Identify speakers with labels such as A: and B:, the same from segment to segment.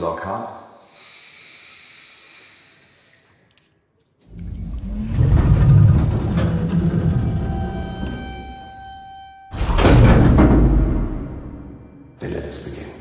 A: Lockhart? They let us begin.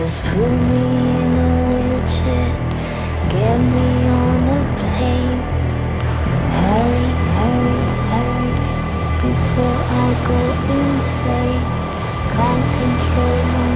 B: Just put me in a wheelchair, get me go insane. Can't control my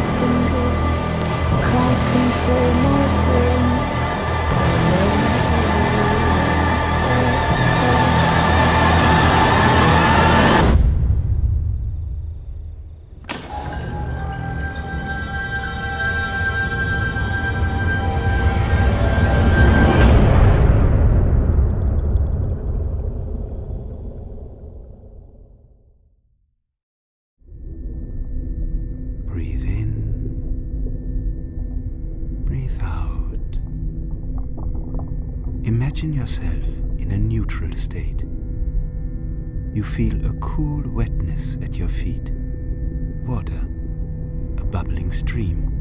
C: Imagine yourself in a neutral state. You feel a cool wetness at your feet. Water. A bubbling stream.